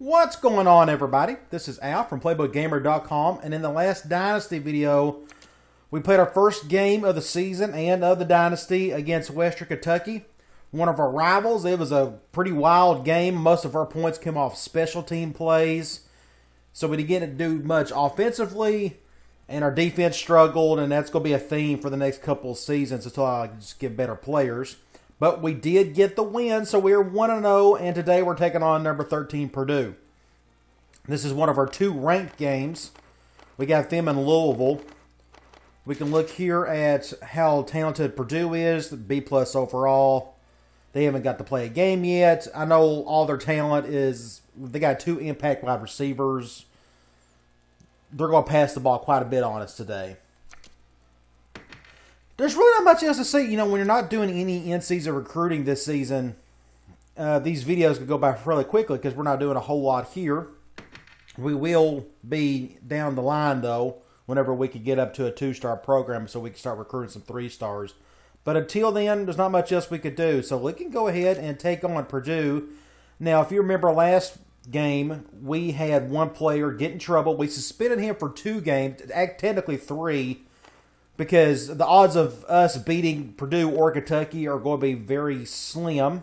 What's going on, everybody? This is Al from PlaybookGamer.com, and in the last Dynasty video, we played our first game of the season and of the Dynasty against Western Kentucky. One of our rivals. It was a pretty wild game. Most of our points came off special team plays, so we didn't get to do much offensively, and our defense struggled, and that's going to be a theme for the next couple of seasons until I just get better players. But we did get the win, so we're 1 0, and today we're taking on number 13 Purdue. This is one of our two ranked games. We got them in Louisville. We can look here at how talented Purdue is, B plus overall. They haven't got to play a game yet. I know all their talent is they got two impact wide receivers. They're going to pass the ball quite a bit on us today there's really not much else to say. You know, when you're not doing any in-season recruiting this season, uh, these videos could go by fairly quickly because we're not doing a whole lot here. We will be down the line though, whenever we could get up to a two-star program, so we can start recruiting some three stars. But until then, there's not much else we could do. So we can go ahead and take on Purdue. Now, if you remember last game, we had one player get in trouble. We suspended him for two games, technically three because the odds of us beating Purdue or Kentucky are going to be very slim.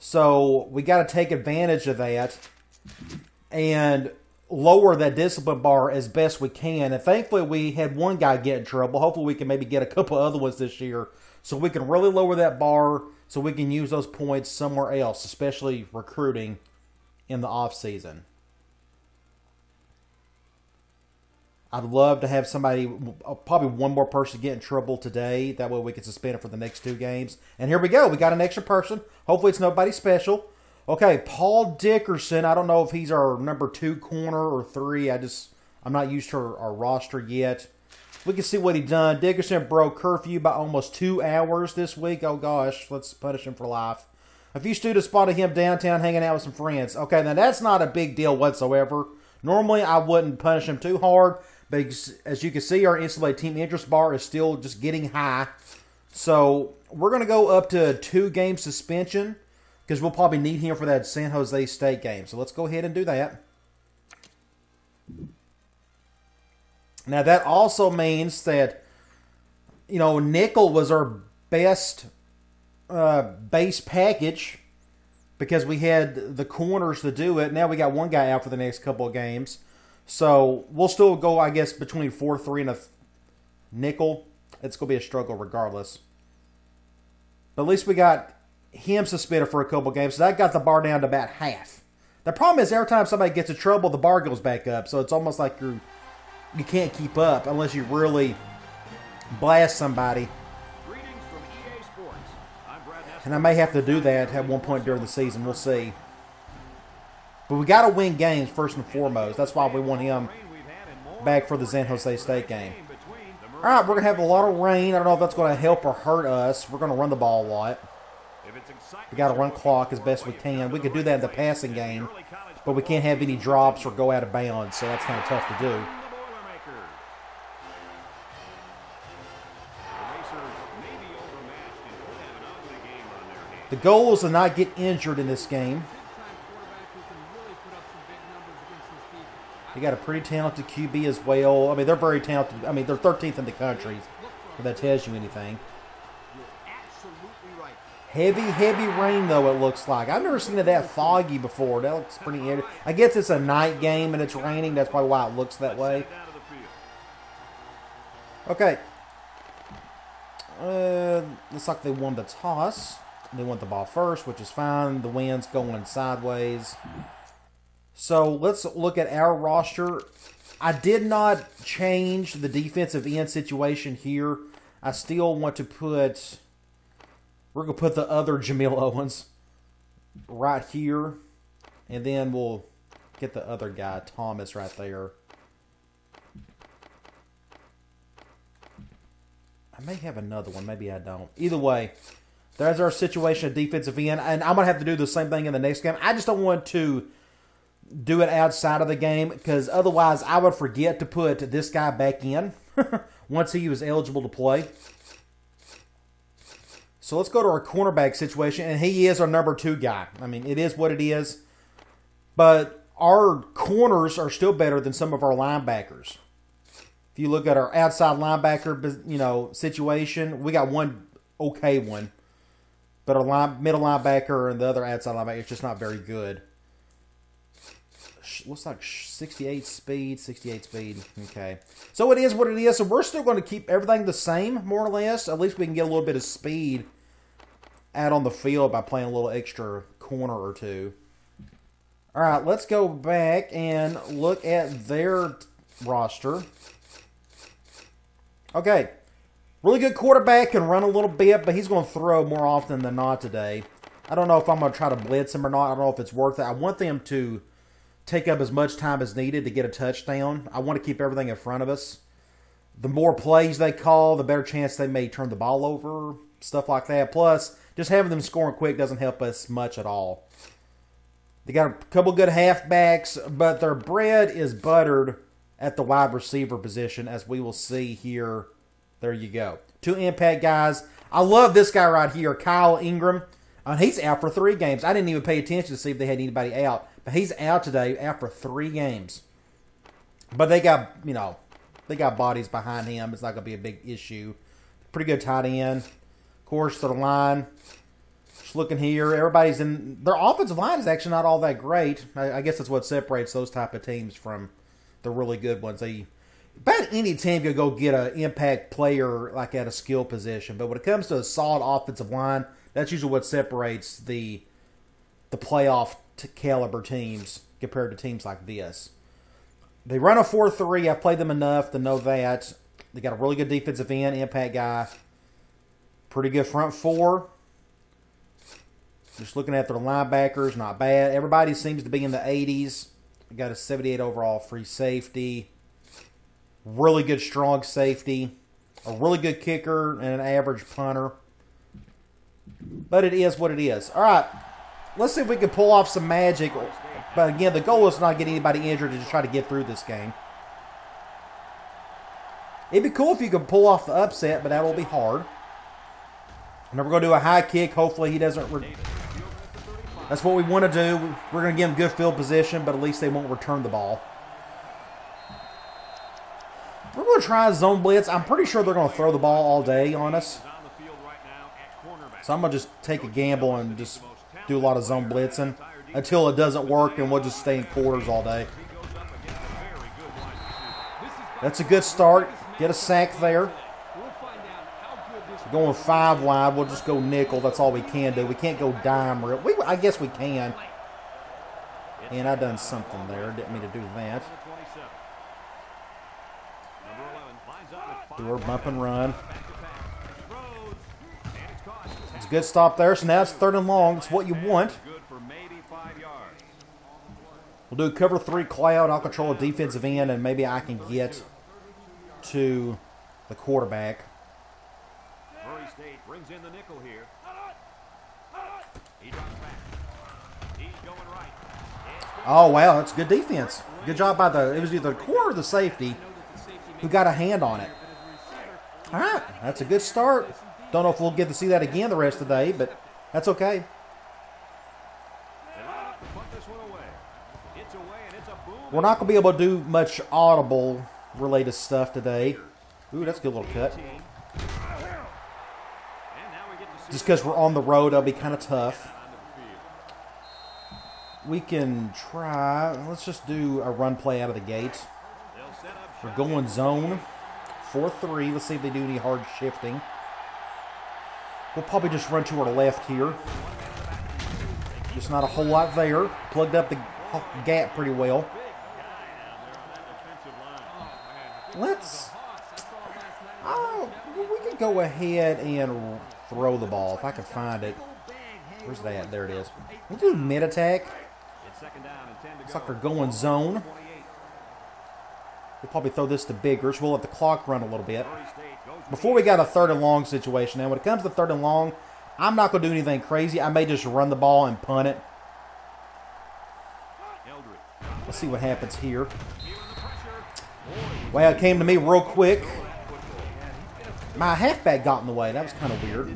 So we got to take advantage of that and lower that discipline bar as best we can. And thankfully, we had one guy get in trouble. Hopefully, we can maybe get a couple other ones this year so we can really lower that bar so we can use those points somewhere else, especially recruiting in the off season. I'd love to have somebody, uh, probably one more person get in trouble today. That way we can suspend it for the next two games. And here we go. We got an extra person. Hopefully it's nobody special. Okay, Paul Dickerson. I don't know if he's our number two corner or three. I just, I'm not used to our, our roster yet. We can see what he done. Dickerson broke curfew by almost two hours this week. Oh gosh, let's punish him for life. A few students spotted him downtown hanging out with some friends. Okay, now that's not a big deal whatsoever. Normally, I wouldn't punish him too hard, but as you can see, our NCAA team interest bar is still just getting high. So we're going to go up to two game suspension because we'll probably need him for that San Jose State game. So let's go ahead and do that. Now that also means that you know nickel was our best uh, base package because we had the corners to do it. Now we got one guy out for the next couple of games. So we'll still go, I guess, between 4 3 and a nickel. It's going to be a struggle regardless. But at least we got him suspended for a couple games. So that got the bar down to about half. The problem is every time somebody gets in trouble, the bar goes back up. So it's almost like you're you can't keep up unless you really blast somebody. And I may have to do that at one point during the season. We'll see. But we got to win games first and foremost. That's why we want him back for the San Jose State game. All right, we're going to have a lot of rain. I don't know if that's going to help or hurt us. We're going to run the ball a lot. We got to run clock as best we can. We could do that in the passing game, but we can't have any drops or go out of bounds, so that's kind of tough to do. The goal is to not get injured in this game. They got a pretty talented QB as well. I mean, they're very talented. I mean, they're 13th in the country, if that tells you anything. Heavy, heavy rain, though, it looks like. I've never seen it that foggy before. That looks pretty... I guess it's a night game and it's raining. That's probably why it looks that way. Okay. Uh, looks like they won the toss. They want the ball first, which is fine. The wind's going sideways. So let's look at our roster. I did not change the defensive end situation here. I still want to put. We're going to put the other Jamil Owens right here. And then we'll get the other guy, Thomas, right there. I may have another one. Maybe I don't. Either way, there's our situation at defensive end. And I'm going to have to do the same thing in the next game. I just don't want to do it outside of the game because otherwise I would forget to put this guy back in once he was eligible to play. So let's go to our cornerback situation, and he is our number two guy. I mean, it is what it is. But our corners are still better than some of our linebackers. If you look at our outside linebacker, you know, situation, we got one okay one, but our line, middle linebacker and the other outside linebacker is just not very good. Looks like 68 speed, 68 speed. Okay. So it is what it is. So we're still going to keep everything the same, more or less. At least we can get a little bit of speed out on the field by playing a little extra corner or two. All right, let's go back and look at their roster. Okay. Really good quarterback, can run a little bit, but he's going to throw more often than not today. I don't know if I'm going to try to blitz him or not. I don't know if it's worth it. I want them to take up as much time as needed to get a touchdown. I want to keep everything in front of us. The more plays they call, the better chance they may turn the ball over, stuff like that. Plus, just having them scoring quick doesn't help us much at all. They got a couple good halfbacks, but their bread is buttered at the wide receiver position, as we will see here. There you go. Two impact guys. I love this guy right here, Kyle Ingram. Uh, he's out for three games. I didn't even pay attention to see if they had anybody out, he's out today out for three games. But they got, you know, they got bodies behind him. It's not going to be a big issue. Pretty good tight end. Of course, to the line. Just looking here, everybody's in. Their offensive line is actually not all that great. I, I guess that's what separates those type of teams from the really good ones. They about any team could go get an impact player like at a skill position, but when it comes to a solid offensive line, that's usually what separates the the playoff caliber teams compared to teams like this. They run a 4 3. I've played them enough to know that. They got a really good defensive end, impact guy. Pretty good front four. Just looking at their linebackers, not bad. Everybody seems to be in the 80s. Got a 78 overall free safety. Really good strong safety. A really good kicker and an average punter. But it is what it is. All right. Let's see if we can pull off some magic. But again, the goal is not get anybody injured to just try to get through this game. It'd be cool if you could pull off the upset, but that will be hard. And then we're going to do a high kick. Hopefully he doesn't... That's what we want to do. We're going to give him good field position, but at least they won't return the ball. We're going to try zone blitz. I'm pretty sure they're going to throw the ball all day on us. So I'm going to just take a gamble and just do a lot of zone blitzing until it doesn't work and we'll just stay in quarters all day. That's a good start. Get a sack there. Going five wide, we'll just go nickel. That's all we can do. We can't go dime. We, I guess we can. And I done something there. Didn't mean to do that. Do our bump and run. Good stop there. So now it's third and long. It's what you want. We'll do cover three cloud. I'll control a defensive end, and maybe I can get to the quarterback. Murray State brings in the nickel here. He drops back. He's going right. Oh wow, that's good defense. Good job by the. It was either the core or the safety who got a hand on it. All right, that's a good start. Don't know if we'll get to see that again the rest of the day, but that's okay. We're not going to be able to do much audible related stuff today. Ooh, that's a good little cut. Just because we're on the road, that'll be kind of tough. We can try, let's just do a run play out of the gate. We're going zone 4-3. Let's see if they do any hard shifting. We'll probably just run to our left here. Just not a whole lot there. Plugged up the gap pretty well. Let's. Oh, we could go ahead and throw the ball if I can find it. Where's that? There it is. We'll do mid attack. Looks like they're going zone. We'll probably throw this to Biggers. We'll let the clock run a little bit. Before we got a third and long situation, now when it comes to third and long, I'm not going to do anything crazy. I may just run the ball and punt it. Let's see what happens here. Well, it came to me real quick. My halfback got in the way. That was kind of weird.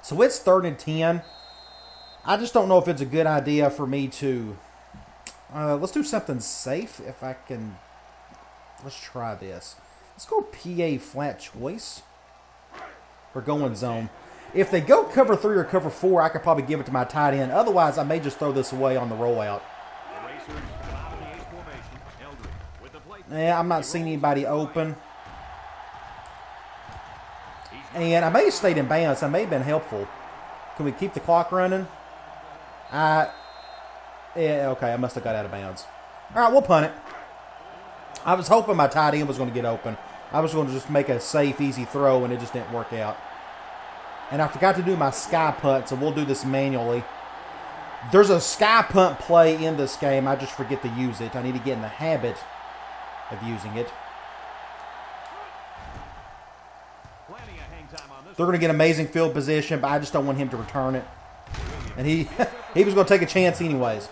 So it's third and ten. I just don't know if it's a good idea for me to Uh, let's do something safe if I can. Let's try this. Let's go PA flat choice. We're going zone. If they go cover three or cover four, I could probably give it to my tight end. Otherwise, I may just throw this away on the rollout. Yeah, I'm not seeing anybody open. And I may have stayed in bounds. I may have been helpful. Can we keep the clock running? I, yeah, okay, I must have got out of bounds. All right, we'll punt it. I was hoping my tight end was going to get open. I was going to just make a safe, easy throw, and it just didn't work out. And I forgot to do my sky punt, so we'll do this manually. There's a sky punt play in this game. I just forget to use it. I need to get in the habit of using it. They're going to get amazing field position, but I just don't want him to return it. And he he was going to take a chance anyways.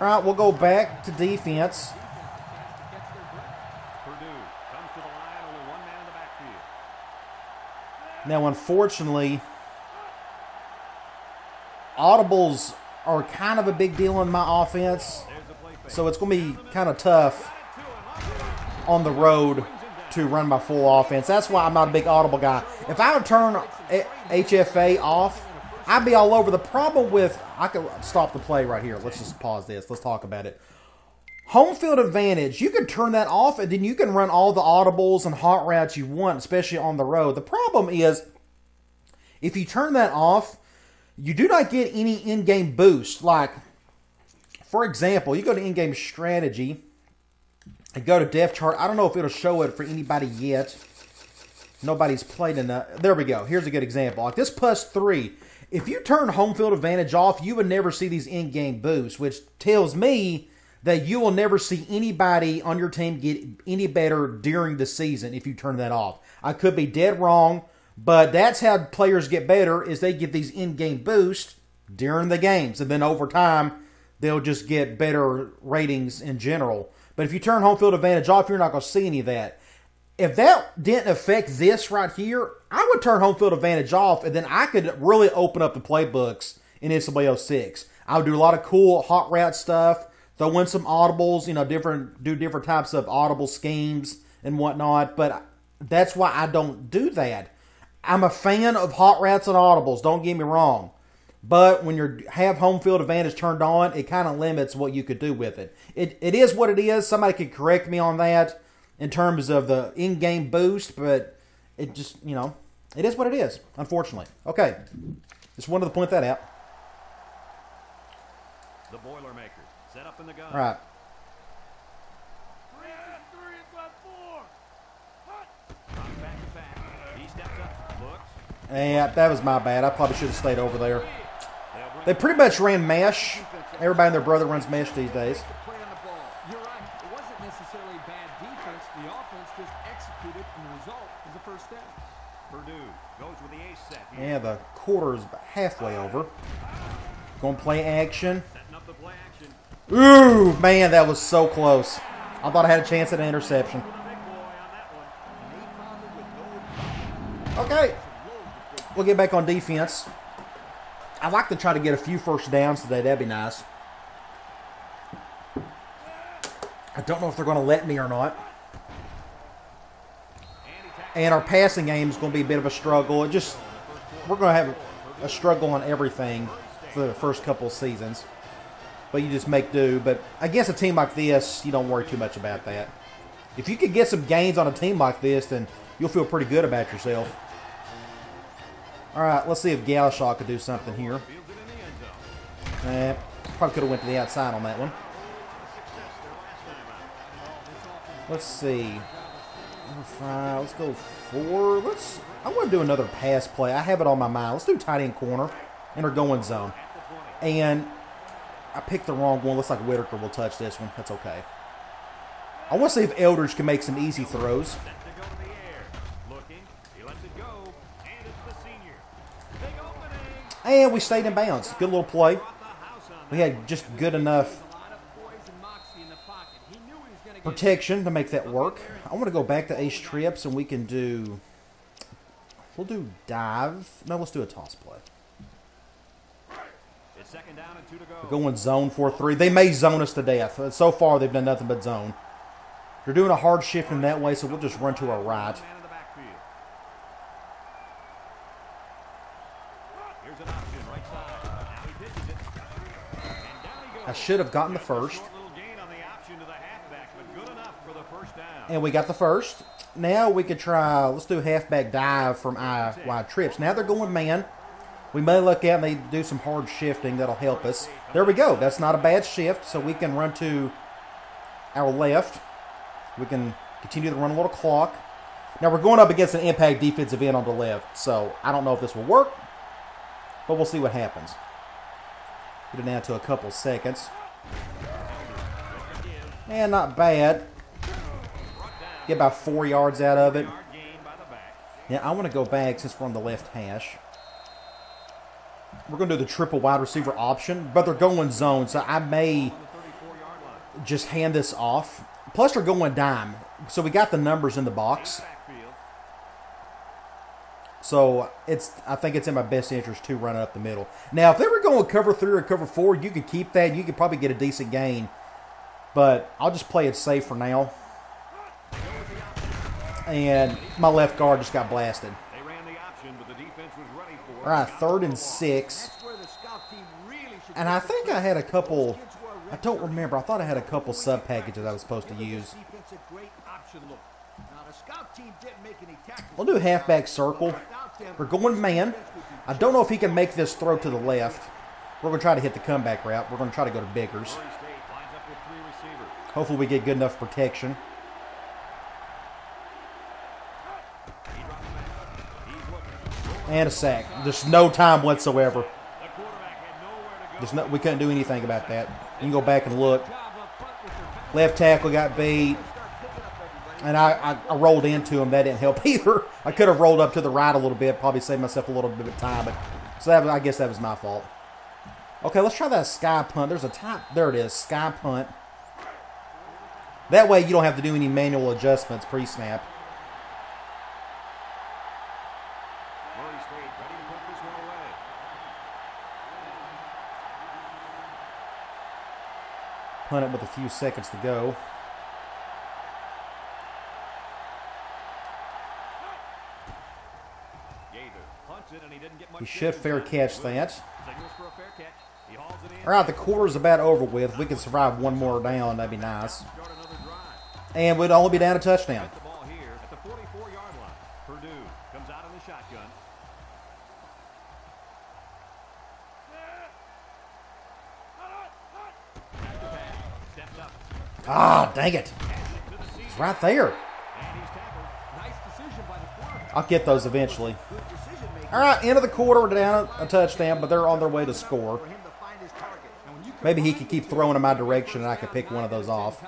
All right, we'll go back to defense. Now, unfortunately, audibles are kind of a big deal in my offense, so it's going to be kind of tough on the road to run my full offense. That's why I'm not a big audible guy. If I would turn HFA off, I'd be all over. The problem with I could stop the play right here. Let's just pause this. Let's talk about it. Home field advantage, you can turn that off and then you can run all the audibles and hot routes you want, especially on the road. The problem is if you turn that off, you do not get any in-game boost. Like, for example, you go to in-game strategy and go to depth chart. I don't know if it'll show it for anybody yet. Nobody's played enough. There we go. Here's a good example. Like this plus three. If you turn home field advantage off, you would never see these in-game boosts, which tells me that you will never see anybody on your team get any better during the season if you turn that off. I could be dead wrong, but that's how players get better is they get these in-game boosts during the games, and then over time they'll just get better ratings in general. But if you turn home field advantage off, you're not going to see any of that. If that didn't affect this right here, I would turn home field advantage off, and then I could really open up the playbooks in NCAA 06. I would do a lot of cool hot route stuff throw in some audibles, you know, different do different types of audible schemes and whatnot. But that's why I don't do that. I'm a fan of hot routes and audibles. Don't get me wrong. But when you have home field advantage turned on, it kind of limits what you could do with it. It it is what it is. Somebody could correct me on that in terms of the in-game boost, but it just you know it is what it is. Unfortunately. Okay, just wanted to point that out. The Boilermakers set up in the gun. All right. Comes back to back. He steps up, looks. Yeah, that was my bad. I probably should have stayed over there. They'll They pretty much ran mesh. Everybody and their brother runs mesh these days. play on the ball. You're right. It wasn't necessarily bad defense. The offense just executed, and the result is the first step. Purdue goes with the ace The quarter's about halfway over. Going to play action. Setting up the play action. Ooh, man, that was so close. I thought I had a chance at an interception. Big boy on that one. Okay. We'll get back on defense. I'd like to try to get a few first downs today. That'd be nice. I don't know if they're going to let me or not. And our passing game is going to be a bit of a struggle. It just we're going to have a struggle on everything for the first couple seasons. But you just make do. But against a team like this, you don't worry too much about that. If you could get some gains on a team like this, then you'll feel pretty good about yourself. All right, let's see if Galashaw could do something here. Eh, probably could have went to the outside on that one. Let's see. Five. Let's go four. Let's. I want to do another pass play. I have it on my mind. Let's do tight end corner and our going zone. And I picked the wrong one. Looks like Whitaker will touch this one. That's okay. I want to see if Eldridge can make some easy throws. And we stayed in bounds. Good little play. We had just good enough protection to make that work. I want to go back to ace trips and we can do. We'll do dive. No, let's do a toss play. It's Second down and two to go. Going zone 4-3. They may zone us to death. Uh, so far, they've done nothing but zone. They're doing a hard shift in that way, so we'll just run to our right. Man in the backfield. Here's an option, right side. Now he pitches it. And down he goes. I should have gotten the first. short little gain on the option to the halfback, but good enough for the first down. And we got the first. Now we could try, let's do halfback dive from I wide trips. Now they're going man. We may look out and they do some hard shifting that'll help us. There we go. That's not a bad shift, so we can run to our left. We can continue to run a little clock. Now we're going up against an impact defensive end on the left, so I don't know if this will work, but we'll see what happens. Get it down to a couple seconds. And not bad. Get about four yards out of it. Yard gain by the back. Yeah, I want to go back since we're on the left hash. We're going to do the triple wide receiver option, but they're going zone, so I may On the 34-yard line. just hand this off. Plus, they're going dime, so we got the numbers in the box. So it's I think it's in my best interest to run it up the middle. Now, if they were going cover three or cover four, you could keep that. You could probably get a decent gain, but I'll just play it safe for now. And my left guard just got blasted. They ran the option, but the defense was ready for. All right, third and six. That's where the scout team really should And I think I had a couple. I don't remember. I thought I had a couple sub packages I was supposed to use. Defense a great option look. Now the scout team didn't make any tackles. We'll do halfback circle. We're going man. I don't know if he can make this throw to the left. We're going to try to hit the comeback route. We're going to try to go to Biggers. Murray State lines up with three receivers. Hopefully, we get good enough protection. He drops back. He's looking. And a sack. There's no time whatsoever. There's no, we couldn't do anything about that. You can go back and look. Left tackle got beat. And I, I, I rolled into him. That didn't help either. I could have rolled up to the right a little bit, probably saved myself a little bit of time. But so that I guess that was my fault. Okay, let's try that sky punt. There's a top. There it is, sky punt. That way you don't have to do any manual adjustments pre-snap. Murray State ready to put this one away. Punt it with a few seconds to go. He should fair catch that. All right, the quarter's about over with. If we can survive one more down, that'd be nice. And we'd only be down a touchdown. Get the ball here at the 44-yard line. Purdue comes out in the shotgun. Back to pass. Steps up. Ah, dang it. It's right there. I'll get those eventually. All right, end of the quarter, down a, touchdown, but they're on their way to score. Maybe he could keep throwing in my direction and I could pick one of those off.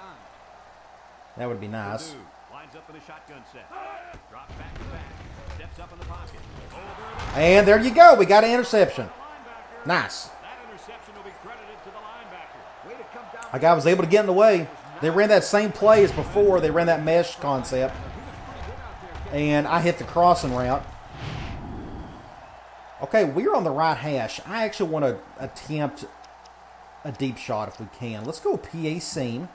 That would be nice. And there you go. We got an interception. Nice. Down. Guy was able to get in the way. They ran that same play as before. They ran that mesh concept. And I hit the crossing route. Okay, we're on the right hash. I actually want to attempt a deep shot if we can. Let's go PA seam.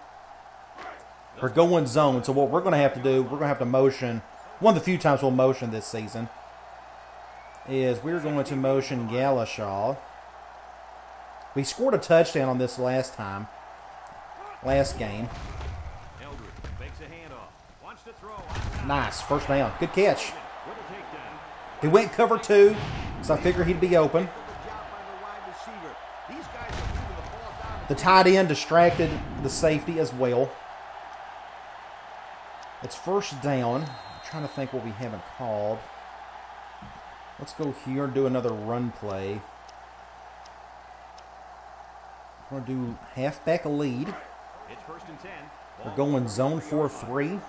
Or go in zone. So what we're going to have to do, we're going to have to motion. One of the few times we'll motion this season is we're going to motion Galashaw. We scored a touchdown on this last time, last game. Eldridge makes a handoff. Wants to throw. game. Nice, first down. Good catch. He went cover two, so I figured he'd be open. The tight end distracted the safety as well. It's first down. I'm trying to think what we haven't called. Let's go here and do another run play. We're going to do halfback lead. It's first and 10. We're going zone 4 3.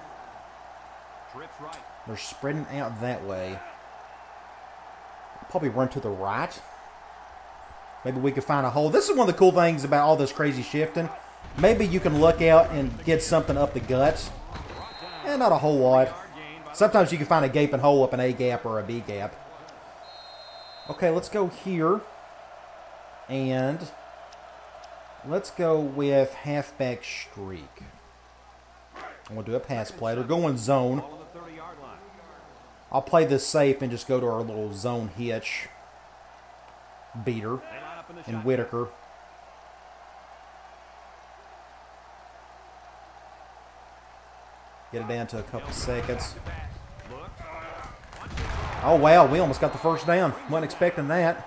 Trips right. They're spreading out that way. Probably run to the right. Maybe we could find a hole. This is one of the cool things about all this crazy shifting. Maybe you can look out and get something up the guts. And not a whole lot. Yard gain by Sometimes you can find a gaping hole up an A gap or a B gap. Okay, let's go here. And let's go with halfback streak. Going do a pass play. They're going zone. Ball on the 30-yard line. I'll play this safe and just go to our little zone hitch beater and. Whitaker. Get it down to a couple seconds. Oh, wow. We almost got the first down. Wasn't expecting that.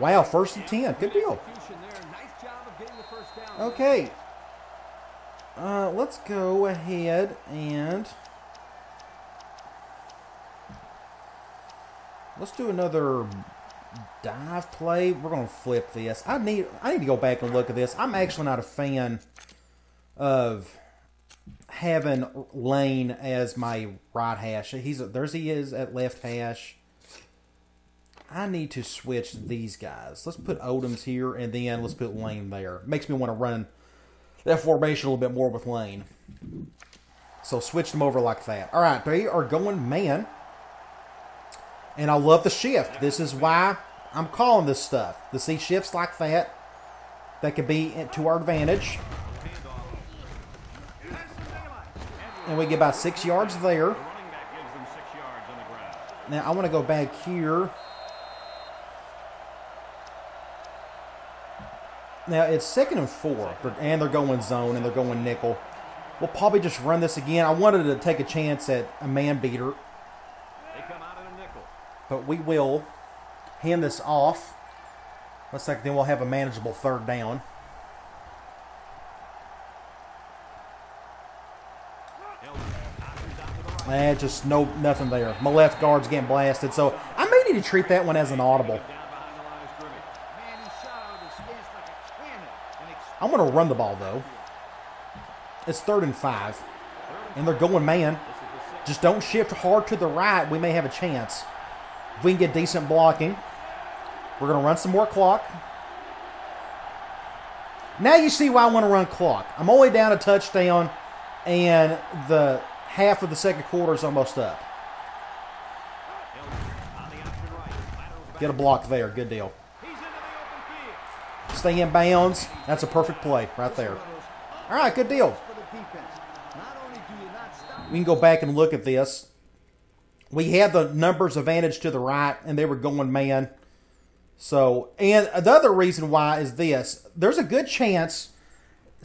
Wow, first and 10. Good deal. execution there. Nice job of getting the first down. Okay. Uh, let's go ahead and let's do another dive play. We're gonna flip this. I need I need to go back and look at this. I'm actually not a fan of having Lane as my right hash. He's there's he is at left hash. I need to switch these guys. Let's put Odoms here and then let's put Lane there. Makes me want to run that formation a little bit more with Lane. So switch them over like that. All right, they are going man. And I love the shift. This is why I'm calling this stuff. To see shifts like that, that could be to our advantage. And we get about six yards there. Now I want to go back here. Now it's second and four, and they're going zone and they're going nickel. We'll probably just run this again. I wanted to take a chance at a man beater, They come out in a nickel. but we will hand this off. Looks like then we'll have a manageable third down. Elder bounces out to the right. Eh, just no nothing there. My left guard's getting blasted, so I may need to treat that one as an audible. Down behind the line of scrimmage. Man, he shot out of his stance like a cannon. And ex- I'm going to run the ball though. It's third and five, and they're going man. Just don't shift hard to the right. We may have a chance. If we can get decent blocking, we're going to run some more clock. Now you see why I want to run clock. I'm only down a touchdown, and the half of the second quarter is almost up. Get a block there. Good deal. He's into the open field. Stay in bounds. That's a perfect play right there. All right, good deal. we can go back and look at this. We had the numbers advantage to the right, and they were going man. So, and the other reason why is this: there's a good chance,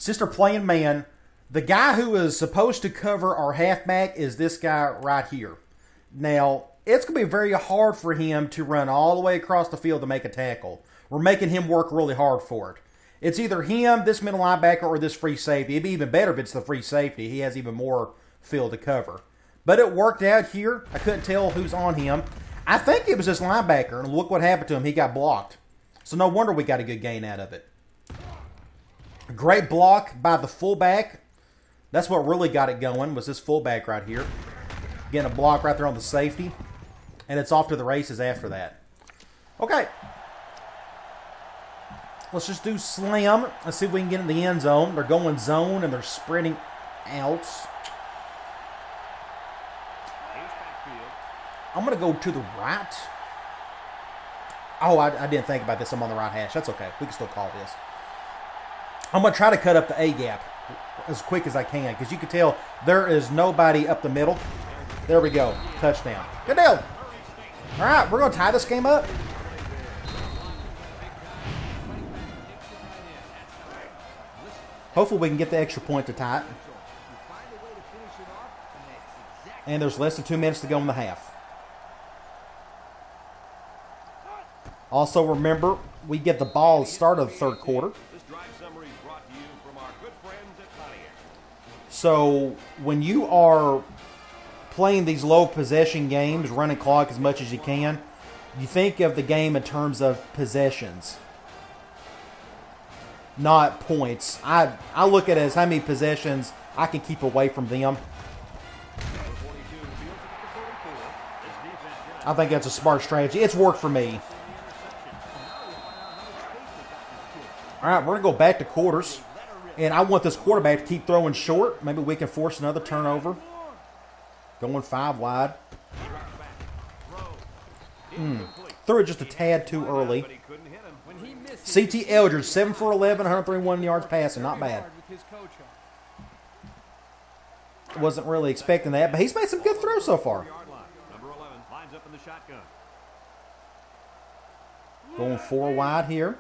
they're playing man, the guy who is supposed to cover our halfback is this guy right here. Now, it's going to be very hard for him to run all the way across the field to make a tackle. We're making him work really hard for it. It's either him, this middle linebacker, or this free safety. It'd be even better if it's the free safety. He has even more field to cover. But it worked out here. I couldn't tell who's on him. I think it was this linebacker, and look what happened to him. He got blocked. So no wonder we got a good gain out of it. Great block by the fullback. That's what really got it going was this fullback right here. Getting a block right there on the safety. And it's off to the races after that. Okay. Let's just do slam. Let's see if we can get in the end zone. They're going zone and they're spreading out. I'm going to go to the right. Oh, I, I didn't think about this. I'm on the right hash. That's okay. We can still call this. I'm going to try to cut up the A gap as quick as I can because you can tell there is nobody up the middle. There we go. Touchdown. Good deal. All right, we're going to tie this game up. Hopefully, we can get the extra point to tie it. and there's less than two minutes to go in the half. Also, remember, we get the ball at the start of the third quarter. So, when you are playing these low possession games, running clock as much as you can, you think of the game in terms of possessions, not points. I, I look at it as how many possessions I can keep away from them. Number 42 fields it at the 44. This defense cannot I think that's a smart strategy. It's worked for me. All right, we're going to go back to quarters. And I want this quarterback to keep throwing short. Maybe we can force another turnover. Going five wide. Hmm. Threw it just a tad too early. But he couldn't hit him. CT Eldridge, 7 for 11, 131 yards passing. Not bad. Wasn't really expecting that, but he's made some good throws so far. Yard line. Number 11 lines up in the shotgun. Going four wide here.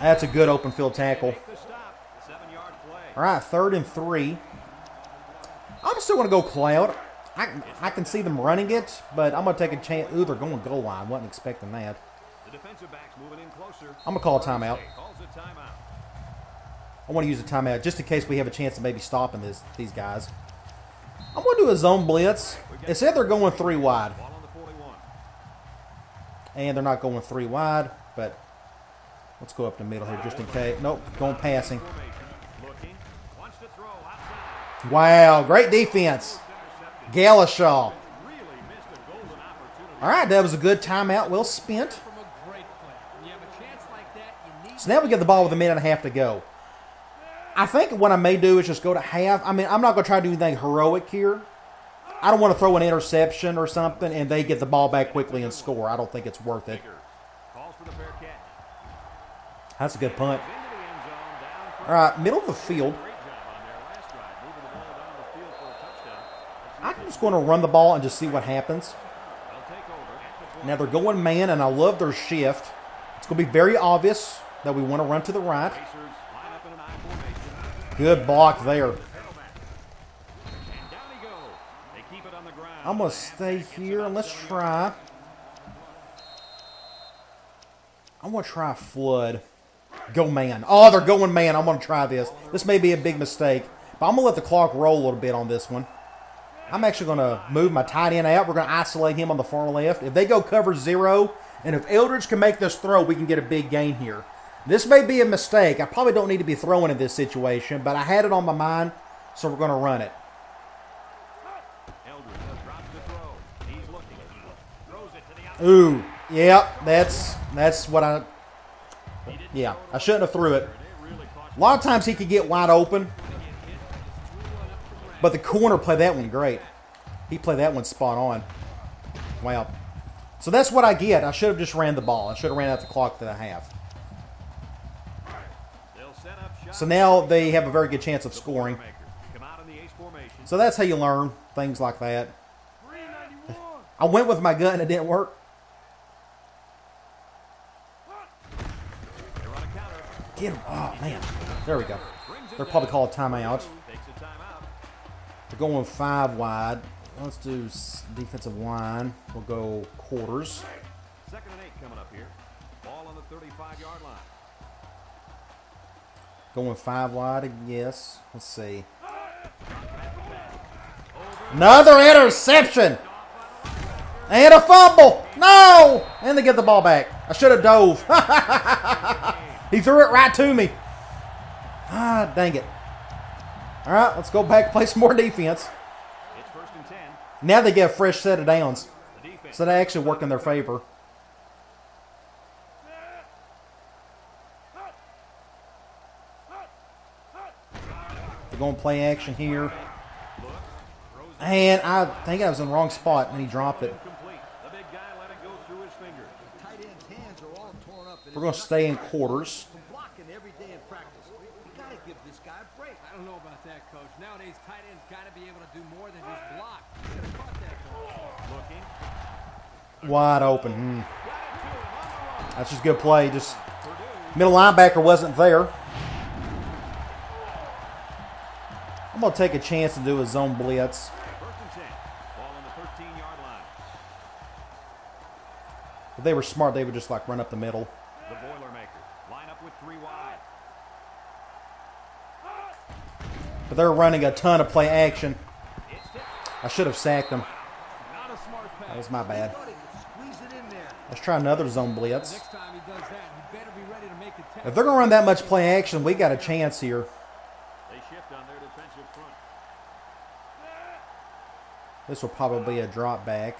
That's a good open field tackle. All right, third and three. I'm still going to go cloud. I, I can see them running it, but I'm going to take a chance. Ooh, they're going goal line. Wasn't expecting that. The defensive backs moving in closer. I'm going to call a timeout. Calls a timeout. I want to use a timeout just in case we have a chance of maybe stopping this these guys. I'm going to do a zone blitz. It said they're going three wide, Ball on the 41. and they're not going three wide, but let's go up the middle here just in case. Nope, going passing. Formation. Looking. Wants to throw outside. Wow, great defense. Galashaw. All right, that was a good timeout. Well spent. So now we get the ball with a minute and a half to go. I think what I may do is just go to half. I mean, I'm not going to try to do anything heroic here. I don't want to throw an interception or something and they get the ball back quickly and score. I don't think it's worth it. That's a good punt. All right, middle of the field. great job on their last drive. Moving the ball down the field for a touchdown. I'm just going to run the ball and just see what happens. Now they're going man, and I love their shift. It's going to be very obvious that we want to run to the right. Good block there. I'm going to stay here and let's try. I'm going to try flood. Go man. Oh, they're going man. I'm going to try this. This may be a big mistake, but I'm going to let the clock roll a little bit on this one. I'm actually going to move my tight end out. We're going to isolate him on the far left. If they go cover zero, and if Eldridge can make this throw, we can get a big gain here. This may be a mistake. I probably don't need to be throwing in this situation, but I had it on my mind, so we're going to run it. Ooh, yeah, that's that's what I. Yeah, I shouldn't have threw it. A lot of times he could get wide open, but the corner played that one great. He played that one spot on. Wow. So that's what I get. I should have just ran the ball. I should have ran out the clock that I have. So now they have a very good chance of scoring. So that's how you learn things like that. I went with my gun and it didn't work. They're. Get him. Oh, man. There we go. They'll probably down. call a timeout. Takes a timeout. We're going five wide. Let's do defensive line. We'll go quarters. Second and eight coming up here. Ball on the 35-yard line. Going five wide, yes. Let's see. Another interception! And a fumble! No! And they get the ball back. I should have dove. he threw it right to me. Ah, dang it. All right, let's go back and play some more defense. It's first and 10. Now they get a fresh set of downs. The. So they actually work in their favor. They're going to play action here. And I think I was in the wrong spot when he dropped it. Complete. The big guy let it go through his fingers. Tight end's hands are all torn up. and We're going to stay in quarters. From blocking every day in practice. You gotta give this guy a break. I don't know about that, coach. Nowadays, tight ends got to be able to do more than just block. Should have caught that ball. Looking. Wide open. Hmm. That's just good play. Just middle linebacker wasn't there. I'm going to take a chance to do a zone blitz. First and 10. Ball on the 13-yard line. If they were smart, they would just like run up the middle. The Boilermaker. Line up with three wide. But they're running a ton of play action. I should have sacked them. Not That was my bad. Thought he could squeeze it in there. Let's try another zone blitz. Next time he does that, he better be ready to make the tackle. If they're going to run that much play action, we got a chance here. They shift on their defensive front. This will probably be a drop back.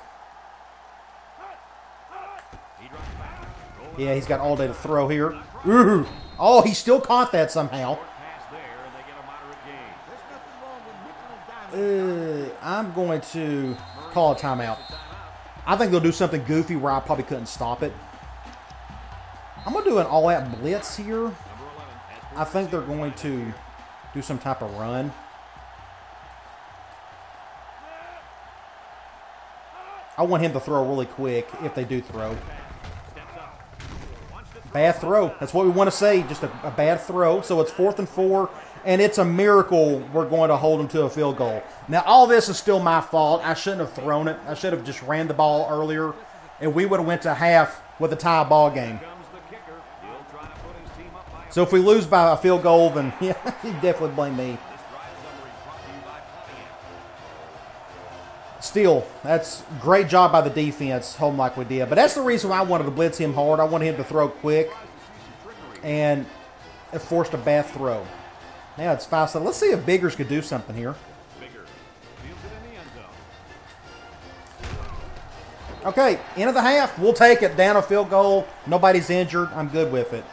He drops back. Rolling Yeah, he's got all day to throw here. Ooh. Oh, he still caught that somehow. pass there, and they get a moderate gain. There's nothing wrong with nickel and dime. Uh, I'm going to call a timeout. I think they'll do something goofy where I probably couldn't stop it. I'm going to do an all-out blitz here. I think they're going to do some type of run. I want him to throw really quick if they do throw. Bad throw. That's what we want to say. Just a, a, bad throw. So it's fourth and four, and it's a miracle we're going to hold them to a field goal. Now, all this is still my fault. I shouldn't have thrown it. I should have just ran the ball earlier, and we would have went to half with a tie ball game. So if we lose by a field goal, then yeah, you definitely blame me. Still, that's great job by the defense, home like we did. But that's the reason why I wanted to blitz him hard. I wanted him to throw quick, and it forced a bad throw. Now it's five. So let's see if Biggers could do something here. Okay, end of the half. We'll take it. Down a field goal. Nobody's injured. I'm good with it.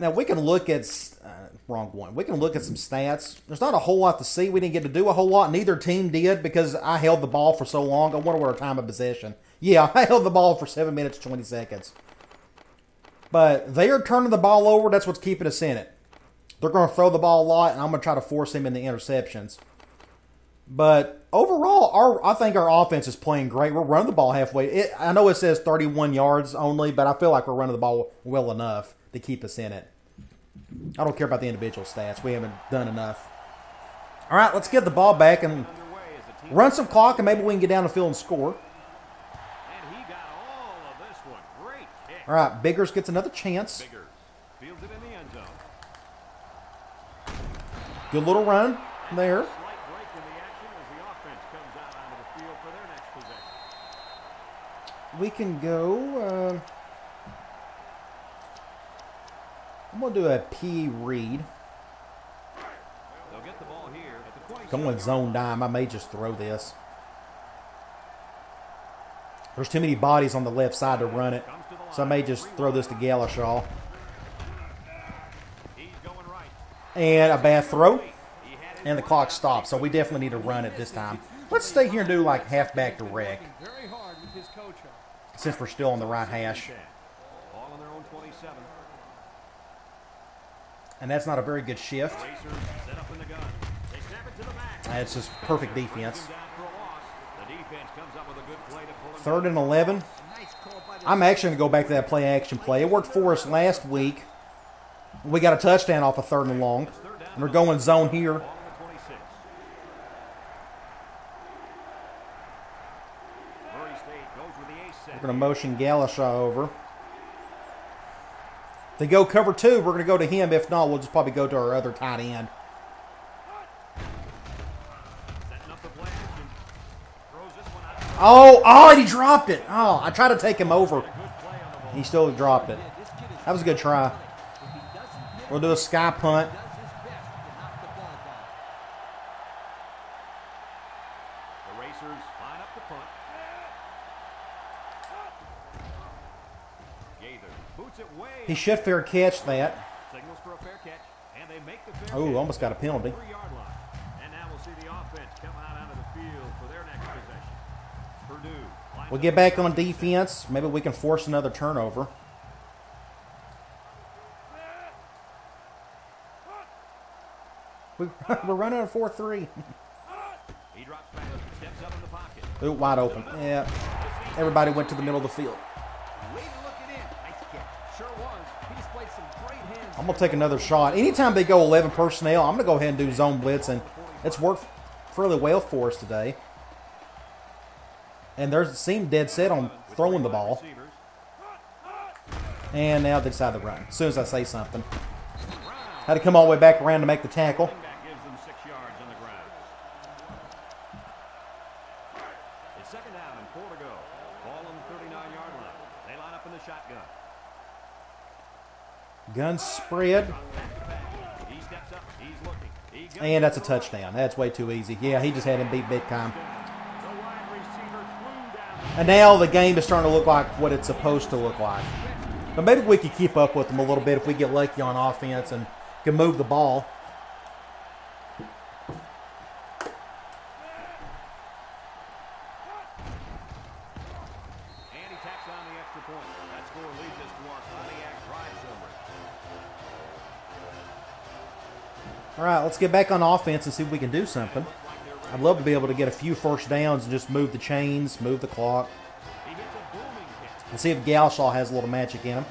Now we can look at wrong one. We can look at some stats. There's not a whole lot to see. We didn't get to do a whole lot. Neither team did because I held the ball for so long. I wonder what our time of possession. Yeah, I held the ball for seven minutes twenty seconds. But they are turning the ball over. That's what's keeping us in it. They're going to throw the ball a lot, and I'm going to try to force him into interceptions. But overall, our I think our offense is playing great. We're running the ball halfway. It, I know it says 31 yards only, but I feel like we're running the ball well enough to keep us in it. I don't care about the individual stats. We haven't done enough. All right, let's get the ball back and run some clock, and maybe we can get down the field and score. All right, Biggers gets another chance. Good little run there. We can go. Uh, I'm going to do a P read. Going zone dime. I may just throw this. There's too many bodies on the left side to run it. So I may just throw this to Galashaw. And a bad throw. And the clock stops. So we definitely need to run it this time. Let's stay here and do like halfback direct. Since we're still on the right hash. And that's not a very good shift. That's just perfect defense. Third and 11. I'm actually going to go back to that play action play. It worked for us last week. We got a touchdown off a of third and long. And we're going zone here. We're going to motion Galashaw over. They go cover two, we're going to go to him. If not, we'll just probably go to our other tight end. Oh, oh, and he dropped it. Oh, I tried to take him over. He still dropped it. That was a good try. We'll do a sky punt. He should fair catch that. Oh, almost got a penalty. We'll get back on defense. Maybe we can force another turnover. We, are running a 4-3. Ooh, wide open. Yeah. Everybody went to the middle of the field. I'm to take another shot. Anytime they go 11 personnel, I'm to go ahead and do zone blitz, and it's worked fairly well for us today. And they seem dead set on throwing the ball. And now they decide to run. As soon as I say something. Had to come all the way back around to make the tackle. Spread. And that's a touchdown. That's way too easy. Yeah, he just had him beat big time. And now the game is starting to look like what it's supposed to look like. But maybe we could keep up with them a little bit if we get lucky on offense and can move the ball. Let's get back on offense and see if we can do something. I'd love to be able to get a few first downs and just move the chains, move the clock, and see if Galashaw has a little magic in him.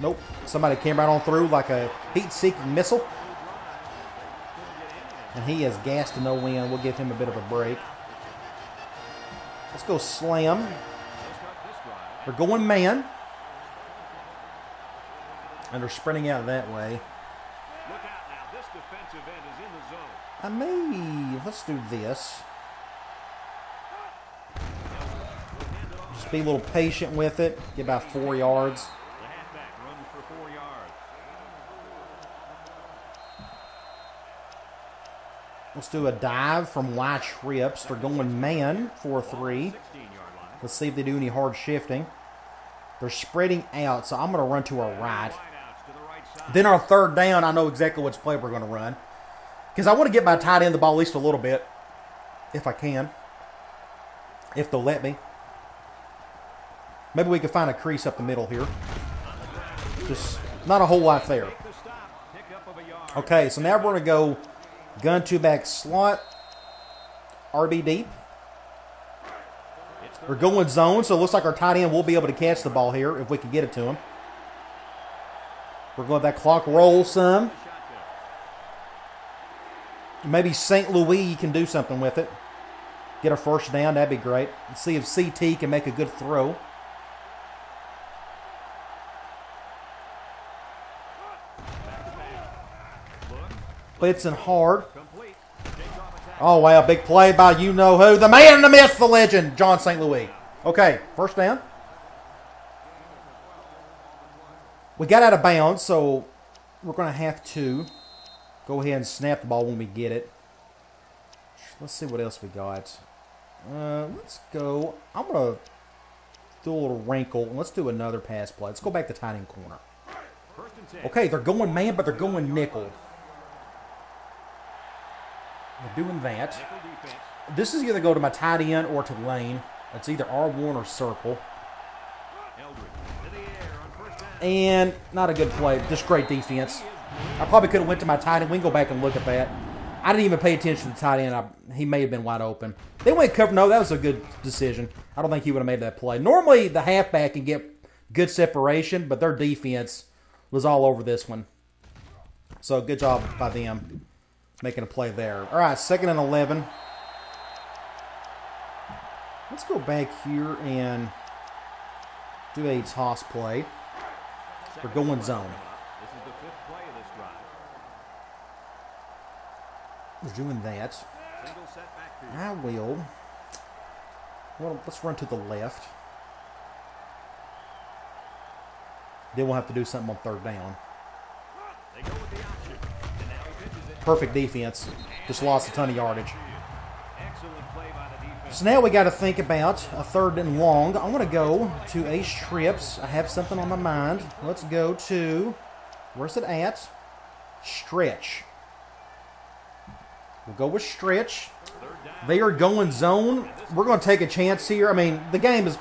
Nope. Somebody came right on through like a heat-seeking missile. And he is gassed to no end. We'll give him a bit of a break. Let's go slam. They're going man. And they're sprinting out that way. Look out now. This defensive end is in the zone. I may. Let's do this. Just be a little patient with it. Get about four yards. The halfback runs for four yards. Let's do a dive from Y trips. They're going man 4 3. 16 yard line. Let's see if they do any hard shifting. They're spreading out, so I'm going to run to our right. Wideouts to the right side. Then our third down, I know exactly which play we're going to run. Because I want to get my tight end the ball at least a little bit, if I can. If they'll let me. Maybe we can find a crease up the middle here. Just not a whole lot there. Okay, so now we're going to go gun two back slot, RB deep. We're going zone, so it looks like our tight end will be able to catch the ball here if we can get it to him. We're going to let that clock roll some. Maybe St. Louis can do something with it. Get a first down, that'd be great. Let's see if CT can make a good throw. Blitzing hard. Oh, wow. Big play by you know who. The man in the myth, the legend, John St. Louis. Okay, first down. We got out of bounds, so we're going to have to go ahead and snap the ball when we get it. Let's see what else we got. Uh, let's go. I'm going to do a little wrinkle. And let's do another pass play. Let's go back to tight end corner. First and ten. Okay, they're going man, but they're going nickel. They're doing that. This is either go to my tight end or to lane. It's either R1 or circle. Eldridge to the air on first down. And not a good play. Just great defense. I probably could have went to my tight end. We can go back and look at that. I didn't even pay attention to the tight end. I, he may have been wide open. They went cover. No, that was a good decision. I don't think he would have made that play. Normally, the halfback can get good separation, but their defense was all over this one. So good job by them making a play there. All right, second and 11. Let's go back here and do a toss play. We're going zone. This is the fifth play of this drive. We're doing that. Single set backfield. I will. Well, let's run to the left. Then we'll have to do something on third down. They go with the option. And now he it. Perfect defense. Just lost a ton of yardage. So now we got to think about a third and long. I want to go to Ace Strips. I have something on my mind. Let's go to where's it at? Stretch. We'll go with stretch. They are going zone. We're going to take a chance here. I mean, the game is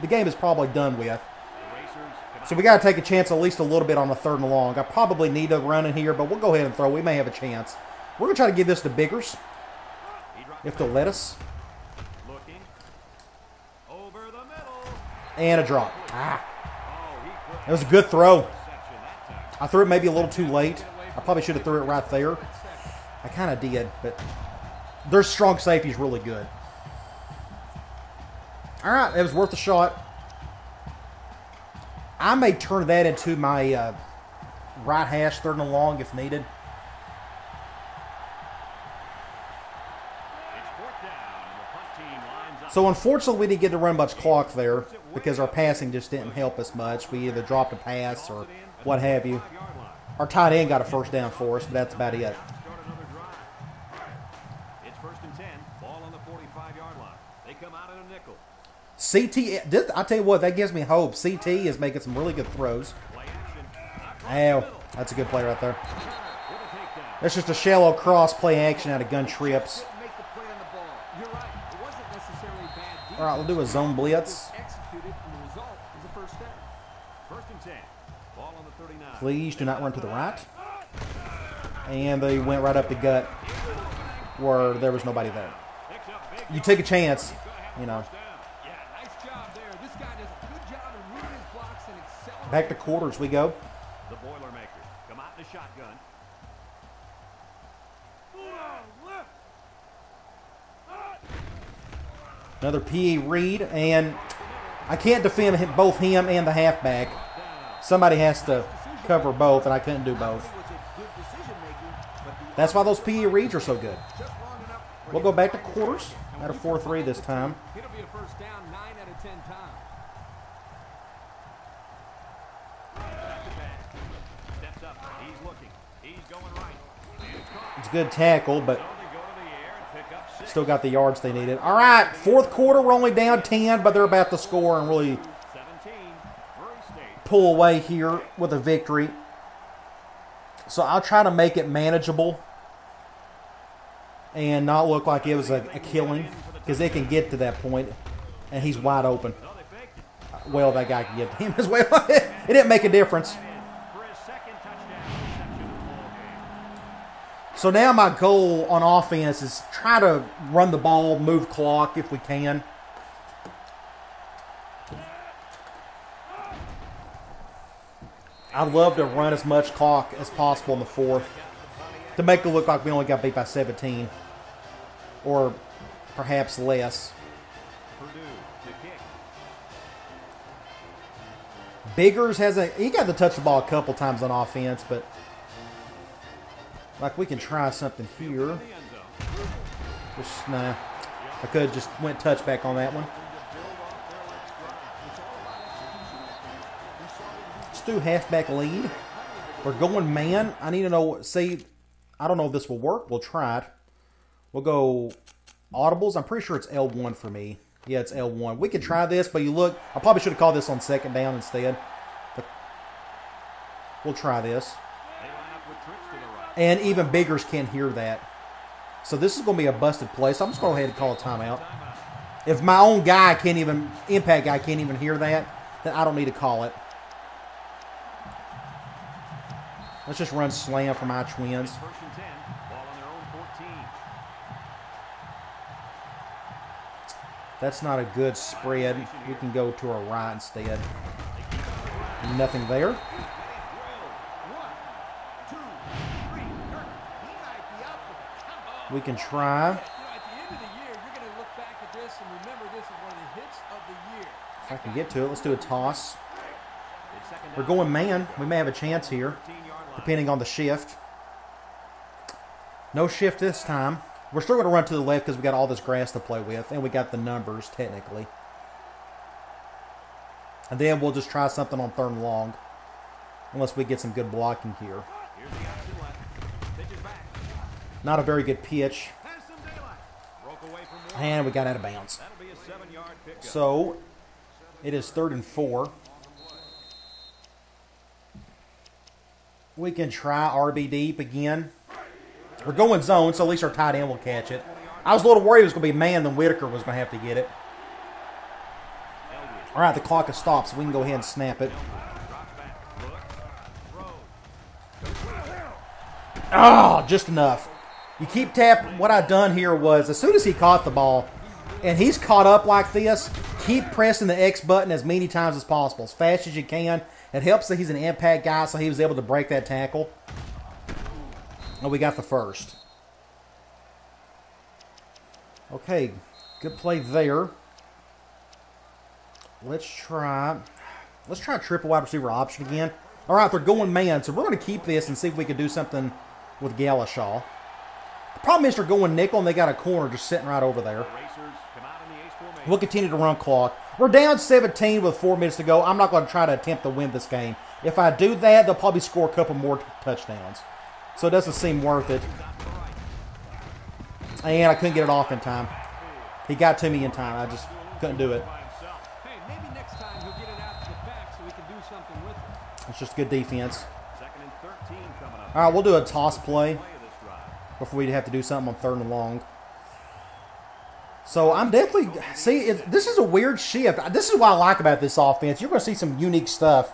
the game is probably done with. So we got to take a chance at least a little bit on the third and long. I probably need a run in here, but we'll go ahead and throw. We may have a chance. We're going to try to give this to Biggers if they'll let us. looking. Over the middle. And a drop. Ah, that was a good throw. I threw it maybe a little too late. I probably should have threw it right there. I kind of did, but their strong safety is really good. All right, it was worth a shot. I may turn that into my uh, right hash third and long if needed. So unfortunately, we didn't get to run much clock there because our passing just didn't help us much. We either dropped a pass or what have you. Our tight end got a first down for us, but that's about it. Start. It's first and ten. Ball on the 45-yard line. They come out in a nickel. CT, this, I tell you what, that gives me hope. CT is making some really good throws. Ow, that's a good play right there. That's just a shallow cross play action out of gun trips. All right, we'll do a zone blitz. Please do not run to the right. And they went right up the gut where there was nobody there. Picks up big You take a chance, you know. Yeah, nice job there. This guy does a good job of reading his blocks and accelerating. Back to quarters we go. The Boilermakers come out in the shotgun. Another PE read, and I can't defend him, both him and the halfback. Somebody has to cover both, and I couldn't do both. was a good decision making, but the That's why those PE reads are so good. just long enough for We'll go back to quarters at a 4-3 this time. It'll be a first down nine out of ten times. Steps up. He's looking. He's going right. And it's a good tackle, but So they go to the air and pick up six. still got the yards they needed. All right, fourth quarter, we're only down 10, but they're about to score and really 17. Murray State. Pull away here with a victory. So I'll try to make it manageable and not look like it was a, a killing because they can get to that point and he's wide open. Well, that guy can get to him as well. it didn't make a difference. So now my goal on offense is try to run the ball, move clock if we can. I'd love to run as much clock as possible in the fourth to make it look like we only got beat by 17 or perhaps less. Biggers has a he got to touch the ball a couple times on offense, but like we can try something here. Just nah. I could just went touchback on that one. Halfback lead. We're going man. I need to know. See, I don't know if this will work. We'll try it. We'll go audibles. I'm pretty sure it's L1 for me. Yeah, it's L1. We could try this, but you look. I probably should have called this on second down instead. But we'll try this. And even Biggers can't hear that. So this is going to be a busted play. So I'm just going to go ahead and call a timeout. If my own guy can't even, impact guy can't even hear that, then I don't need to call it. Let's just run slam for my twins. First and 10. Ball on their own 14. That's not a good spread. We can go to our right instead. Nothing there. One, two, three. Kirk, he might be out for the count. We can try. At the end of the year, you're going to look back at this and remember this as one of the hits of the year. If I can get to it, let's do a toss. We're going man. We may have a chance here. depending on the shift. No shift this time. We're still going to run to the left because we got all this grass to play with, and we got the numbers technically. And then we'll just try something on third and long, unless we get some good blocking here. Not a very good pitch, and we got out of bounds. So it is third and four. We can try RB deep again. We're going zone, so at least our tight end will catch it. I was a little worried it was going to be man, then Whitaker was going to have to get it. All right, the clock has stopped, so we can go ahead and snap it. Oh, just enough. You keep tap. What I done here was as soon as he caught the ball, and he's caught up like this, keep pressing the X button as many times as possible, as fast as you can. It helps that he's an impact guy, so he was able to break that tackle. And we got the first. Okay, good play there. Let's try. Let's try triple wide receiver option again. All right, they're going man, so we're going to keep this and see if we can do something with Galashaw. The problem is they're going nickel and they got a corner just sitting right over there. Racers come out in the ace formation. We'll continue to run clock. We're down 17 with four minutes to go. I'm not going to try to attempt to win this game. If I do that, they'll probably score a couple more touchdowns. So it doesn't seem worth it. And I couldn't get it off in time. He got to me in time. I just couldn't do it. It's just good defense. Second and 13 coming up. All right, we'll do a toss play before we have to do something on third and long. So I'm definitely see. This is a weird shift. This is what I like about this offense. You're going to see some unique stuff.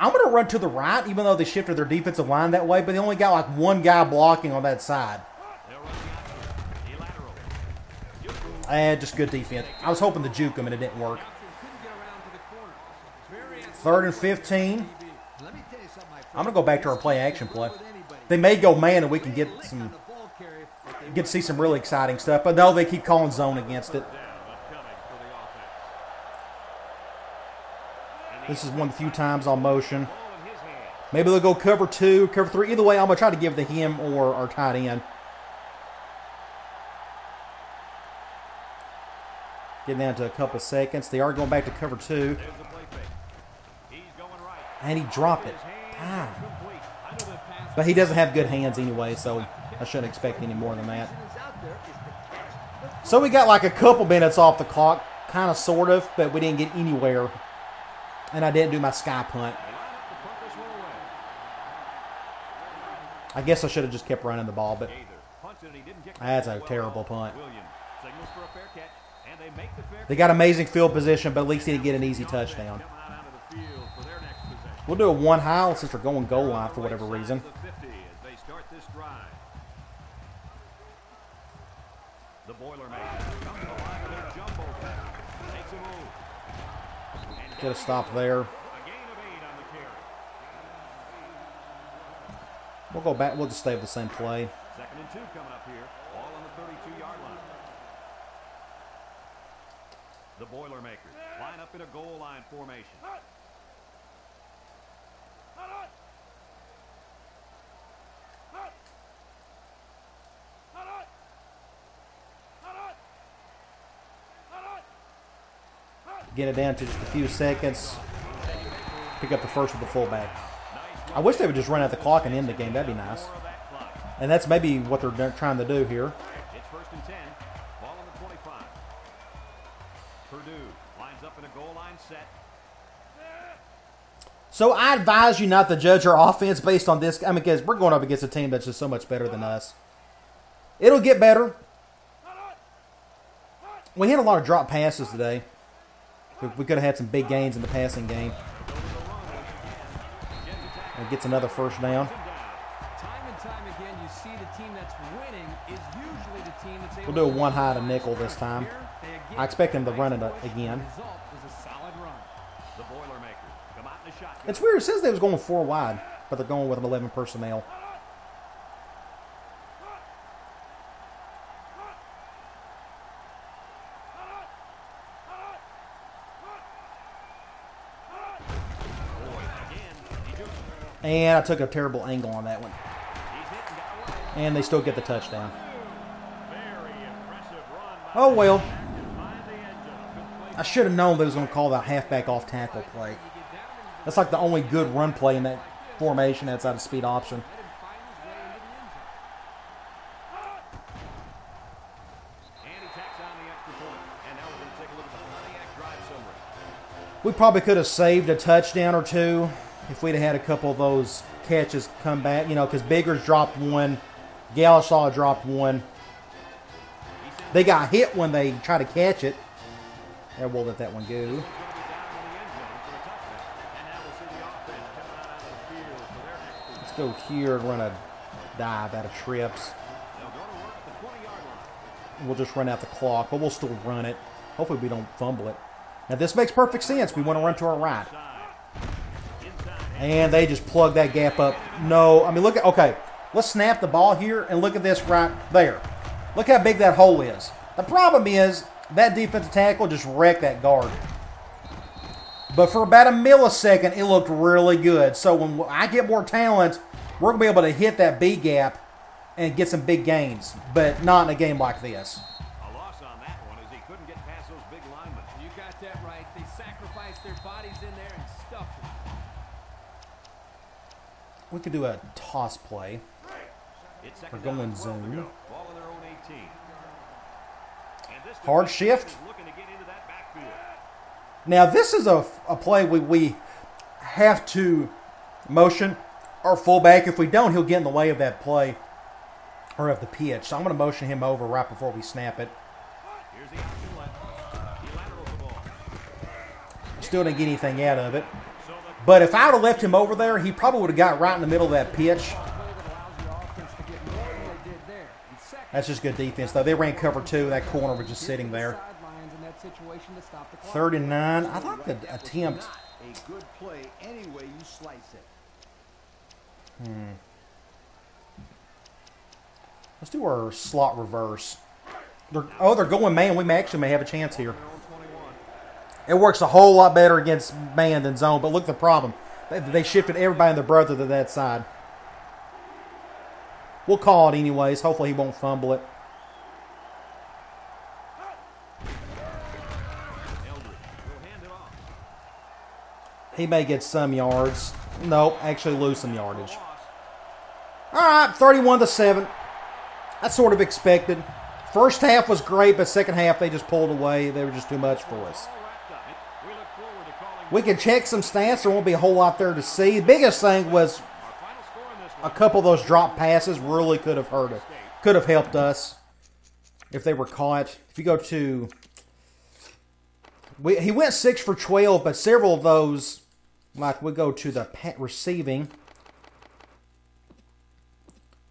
I'm going to run to the right, even though they shifted their defensive line that way. But they only got like one guy blocking on that side. And just good defense. I was hoping to juke him, and it didn't work. Third and 15. Let me tell you something, my friend. I'm going to go back to our play action play. They may go man, and we can get some the ball carrier, but they get to see some really exciting stuff. But no, they keep calling zone against it. This is one of the few times I'll motion. Maybe they'll go cover two, cover three. Either way, I'm gonna try to give the him or our tight end. Getting down to a couple seconds. They are going back to cover two, going and he dropped it. Ah. But he doesn't have good hands anyway, so I shouldn't expect any more than that. So we got like a couple minutes off the clock, kind of, sort of, but we didn't get anywhere. And I didn't do my sky punt. I guess I should have just kept running the ball, but That's a terrible punt. They got amazing field position, but at least he didn't get an easy touchdown. We'll do a one high since we're going goal line for whatever reason. side of the 50 as they start this drive. The Boilermakers come to with their jumbo pack. Makes a move. Get a stop there. A gain of eight on the carry. We'll go back. We'll just stay with the same play. Second and two coming up here, all on the 32-yard line. The Boilermakers line up in a goal line formation. Get it down to just a few seconds. Pick up the first with the fullback. I wish they would just run out the clock and end the game. That'd be nice. Four of that clock. And that's maybe what they're trying to do here. It's first and 10, ball on the 25. Purdue lines up in a goal line set. So I advise you not to judge our offense based on this. I mean, because we're going up against a team that's just so much better than us. It'll get better. We had a lot of drop passes today. We- could have had some big gains in the passing game. And gets another first down. Time and time again, you see the team that's winning is usually the team that's able We'll do a one high to nickel this time. Here, they again I expect him to run it again. The result is a solid run. The Boilermakers come out in the shotgun. It's weird. It says they was going four wide, but they're going with an 11 personnel. And I took a terrible angle on that one. And they still get the touchdown. Oh well. I should have known they was going to call that halfback off tackle play. That's like the only good run play in that formation outside of speed option. We probably could have saved a touchdown or two if we'd have had a couple of those catches come back. You know, because Biggers dropped one, Galashaw dropped one. They got hit when they tried to catch it. And we'll let that one go. Let's go here and run a dive out of trips. They'll go to work at the 20-yard line. We'll just run out the clock, but we'll still run it. Hopefully, we don't fumble it. Now, this makes perfect sense. We want to run to our right. And they just plug that gap up. No, I mean, look at, okay, let's snap the ball here and look at this right there. Look how big that hole is. The problem is that defensive tackle just wrecked that guard. But for about a millisecond, it looked really good. So when I get more talent, we're going to be able to hit that B gap and get some big gains, but not in a game like this. We could do a toss play. We're going and 12 to zone. go. Ball on their own 18. And this Hard shift. is Looking to get into that backfield. Now, this is a, a play we, we have to motion our fullback. If we don't, he'll get in the way of that play. or of the pitch. So I'm going to motion him over right before we snap it. Here's the option left. He laterals the ball. Still didn't get anything out of it. But if I would have left him over there, he probably would have got right in the middle of that pitch. That's just good defense, though. They ran cover two. That corner was just sitting there. Third and nine. I thought the attempt. A good play any way you slice it. Let's do our slot reverse. They're, oh, they're going man. We may actually may have a chance here. It works a whole lot better against man than zone. But look, the problem. They, shifted everybody and their brother to that side. We'll call it anyways. Hopefully he won't fumble it. He may get some yards. Nope, actually lose some yardage. All right, 31 to 7. That's sort of expected. First half was great, but second half they just pulled away. They were just too much for us. All wrapped up. We look forward to calling We can check some stats. There won't be a whole lot there to see. The biggest thing was a couple of those drop passes really could have hurt it. Could have helped us if they were caught. If you go to, we, he went six for twelve, but several of those, like we go to the receiving,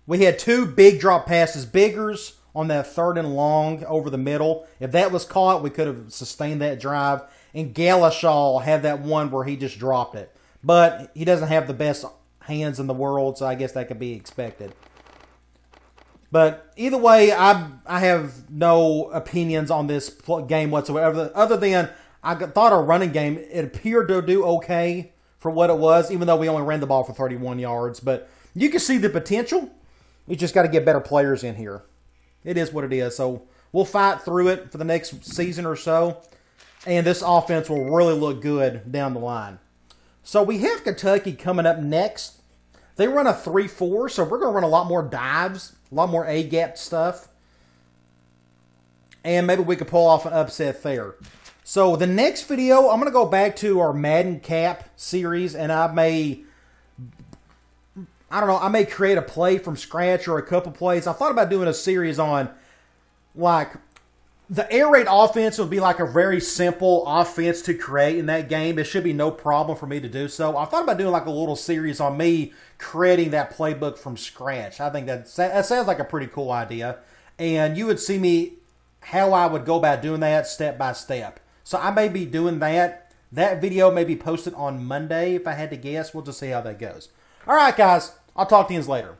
we had two big drop passes, biggers on that third and long over the middle. If that was caught, we could have sustained that drive. And Galashaw had that one where he just dropped it, but he doesn't have the best hands in the world, so I guess that could be expected. But either way, I I have no opinions on this game whatsoever, other than I thought our running game it appeared to do okay for what it was, even though we only ran the ball for 31 yards. But you can see the potential. We just got to get better players in here. It is what it is. So we'll fight through it for the next season or so, and this offense will really look good down the line. So we have Kentucky coming up next. They run a 3 4, so we're going to run a lot more dives, a lot more A gap stuff. And maybe we could pull off an upset there. So the next video, I'm going to go back to our Madden Cap series, and I may. I don't know. I may create a play from scratch or a couple plays. I thought about doing a series on like the air raid offense would be like a very simple offense to create in that game. It should be no problem for me to do so. I thought about doing like a little series on me creating that playbook from scratch. I think that that sounds like a pretty cool idea, and you would see me how I would go about doing that step by step. So I may be doing that. That video may be posted on Monday if I had to guess. We'll just see how that goes. All right, guys. I'll talk to you later.